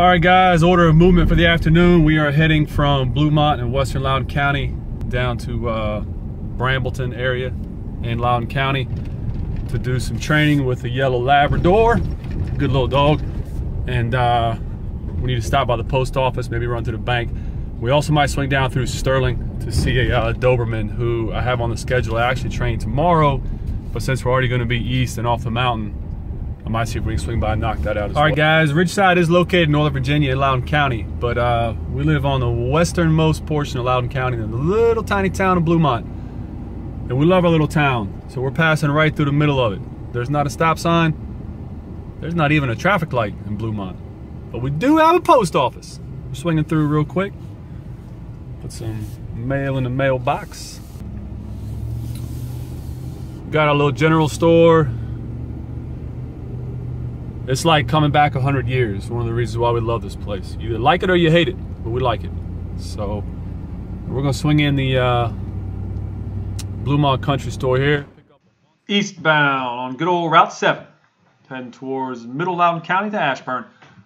All right, guys, order of movement for the afternoon. We are heading from Bluemont in Western Loudoun County down to uh, Brambleton area in Loudoun County to do some training with a yellow Labrador. Good little dog. And uh, we need to stop by the post office, maybe run to the bank. We also might swing down through Sterling to see a uh, Doberman who I have on the schedule. I actually train tomorrow, but since we're already going to be east and off the mountain, might see if we can swing by and knock that out as All right, guys, Ridgeside is located in Northern Virginia in Loudoun County, but uh, we live on the westernmost portion of Loudoun County in the little tiny town of Bluemont. And we love our little town, so we're passing right through the middle of it. There's not a stop sign. There's not even a traffic light in Bluemont. But we do have a post office. We're swinging through real quick. Put some mail in the mailbox. Got a little general store. It's like coming back a hundred years. One of the reasons why we love this place. You either like it or you hate it, but we like it. So we're gonna swing in the uh, Bluemont Country Store here. Eastbound on good old Route 7, heading towards Middle Loudoun County to Ashburn.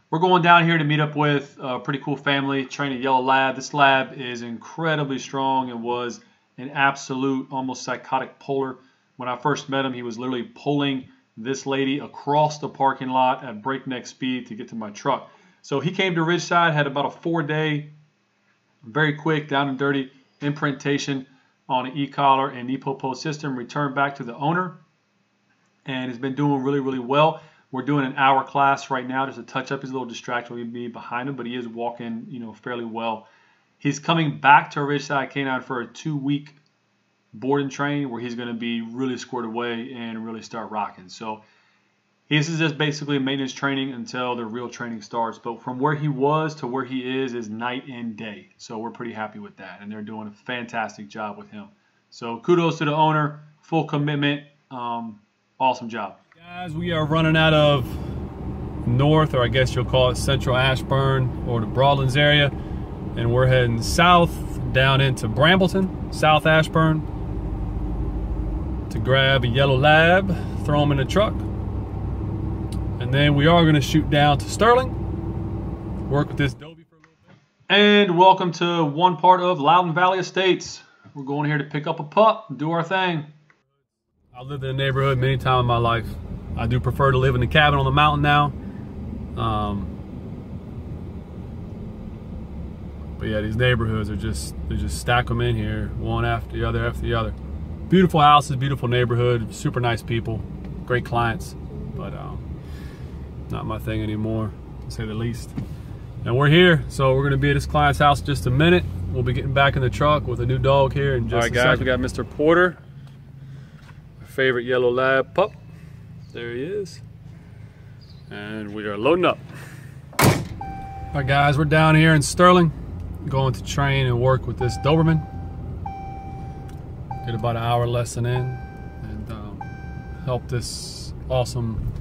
We're going down here to meet up with a pretty cool family, training yellow lab. This lab is incredibly strong and was an absolute, almost psychotic puller. When I first met him, he was literally pulling this lady across the parking lot at breakneck speed to get to my truck. So he came to Ridgeside, had about a four day, very quick, down and dirty imprintation on an e-collar and Nepopo system, returned back to the owner, and has been doing really, really well. We're doing an hour class right now just to touch up. He's a little distracted with me behind him, but he is walking, you know, fairly well. He's coming back to Ridgeside Canine for a two-week board and train where he's going to be really squared away and really start rocking. So this is just basically maintenance training until the real training starts. But from where he was to where he is is night and day. So we're pretty happy with that. And they're doing a fantastic job with him. So kudos to the owner, full commitment, um, awesome job. Guys, we are running out of north, or I guess you'll call it central Ashburn or the Broadlands area. And we're heading south down into Brambleton, South Ashburn, to grab a yellow lab, throw them in the truck, and then we are going to shoot down to Sterling, work with this Dobie for a little bit. And welcome to one part of Loudoun Valley Estates. We're going here to pick up a pup, and do our thing. I've lived in the neighborhood many times in my life. I do prefer to live in the cabin on the mountain now. Um, but yeah, these neighborhoods are just, they just stack them in here, one after the other after the other. Beautiful houses, beautiful neighborhood, super nice people, great clients. But um, not my thing anymore, to say the least. And we're here, so we're gonna be at this client's house in just a minute. We'll be getting back in the truck with a new dog here in just All right, guys, second. we got Mr. Porter, our favorite yellow lab pup. There he is. And we are loading up. All right, guys, we're down here in Sterling, going to train and work with this Doberman. Get about an hour lesson in and um, help this awesome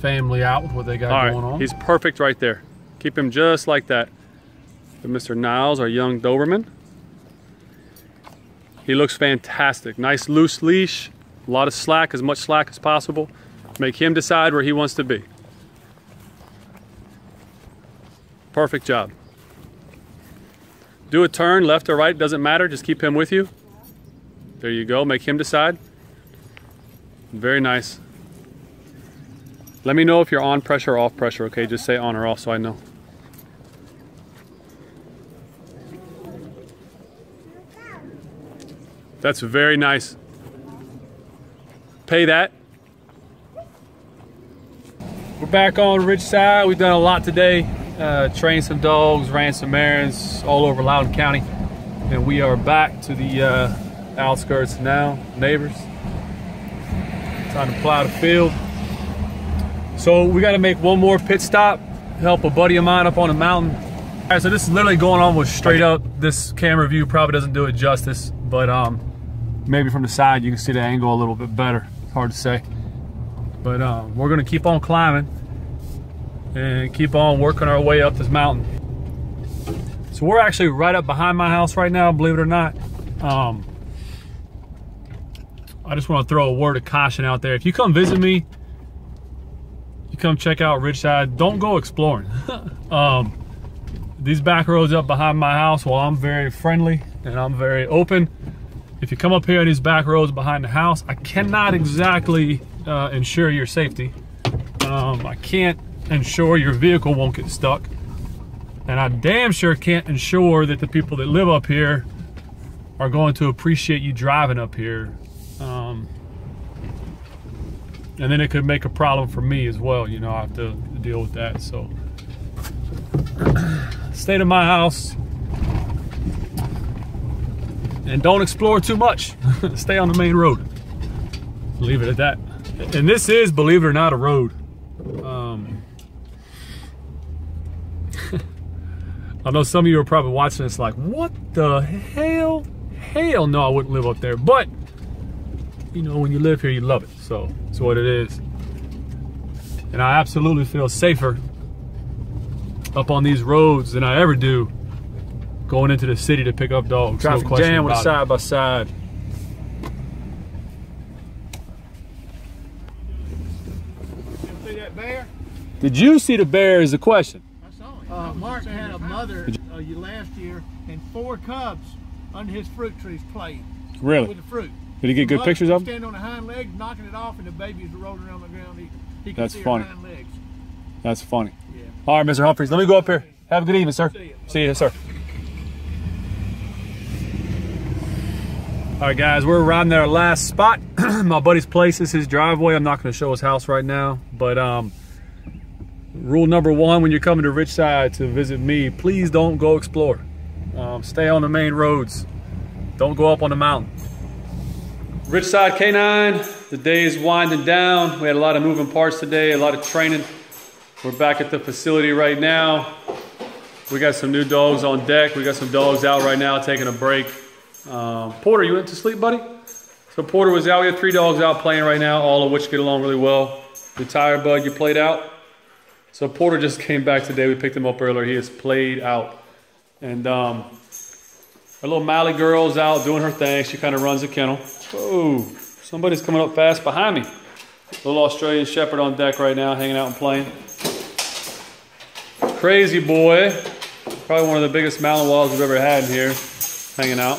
family out with what they got All going right. on. He's perfect right there. Keep him just like that. But Mr. Niles, our young Doberman. He looks fantastic. Nice loose leash, a lot of slack, as much slack as possible. Make him decide where he wants to be. Perfect job. Do a turn, left or right, doesn't matter, just keep him with you. There you go, make him decide. Very nice. Let me know if you're on pressure or off pressure, okay? Just say on or off so I know. That's very nice. Pay that. We're back on Ridgeside. We've done a lot today. Uh, trained some dogs, ran some errands all over Loudoun County. And we are back to the uh, outskirts now, neighbors. Time to plow the field. So we got to make one more pit stop, help a buddy of mine up on the mountain. All right, so this is literally going on with straight up. This camera view probably doesn't do it justice, but um, maybe from the side you can see the angle a little bit better. It's hard to say. But um, we're gonna keep on climbing and keep on working our way up this mountain. So we're actually right up behind my house right now, believe it or not. Um, I just want to throw a word of caution out there. If you come visit me you come check out Ridgeside, don't go exploring. um, these back roads up behind my house, well, I'm very friendly and I'm very open. If you come up here on these back roads behind the house, I cannot exactly uh, ensure your safety. Um, I can't ensure your vehicle won't get stuck. And I damn sure can't ensure that the people that live up here are going to appreciate you driving up here. Um, and then it could make a problem for me as well. You know, I have to deal with that. So, stay to my house and don't explore too much. stay on the main road. Leave it at that. And this is, believe it or not, a road. Um, I know some of you are probably watching this like, what the hell? Hell no, I wouldn't live up there. But, you know, when you live here, you love it. So, it's what it is. And I absolutely feel safer up on these roads than I ever do going into the city to pick up dogs. Traffic no jam with a side by side. See that bear? Did you see the bear is the question? I saw it. Uh, Mark had a mother uh, last year and four cubs under his fruit trees playing Really? with the fruit. Did he get good pictures of them? Standing on the hind legs, knocking it off, and the babies were rolling around the ground. He, he could That's see funny. hind legs. That's funny. Yeah. All right, Mr. Humphreys, let me go up here. Have a good evening, sir. See you. See you, sir. All right, guys, we're around our last spot. My buddy's place is his driveway. I'm not going to show his house right now, but um, rule number one when you're coming to Ridgeside to visit me, please don't go explore. Um, stay on the main roads. Don't go up on the mountain. Ridgeside K9, the day is winding down. We had a lot of moving parts today, a lot of training. We're back at the facility right now. We got some new dogs on deck. We got some dogs out right now taking a break. Um, Porter, you went to sleep, buddy? So Porter was out. We have three dogs out playing right now, all of which get along really well. The tire bud, you played out. So Porter just came back today. We picked him up earlier. He has played out. And um, our little Mally girl's out doing her thing. She kind of runs the kennel. Oh, somebody's coming up fast behind me. Little Australian Shepherd on deck right now, hanging out and playing. Crazy boy. Probably one of the biggest Malinois we've ever had in here, hanging out.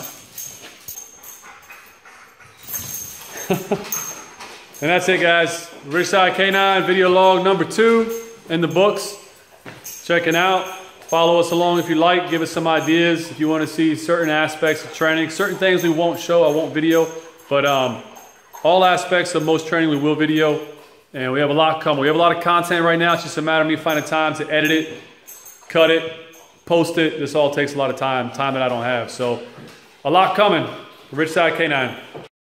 and that's it, guys. Ridgeside K9 video log number two in the books. Checking out. Follow us along if you like. Give us some ideas if you want to see certain aspects of training. Certain things we won't show, I won't video. But um, all aspects of most training we will video. And we have a lot coming. We have a lot of content right now. It's just a matter of me finding time to edit it, cut it, post it. This all takes a lot of time, time that I don't have. So a lot coming. Ridgeside K9.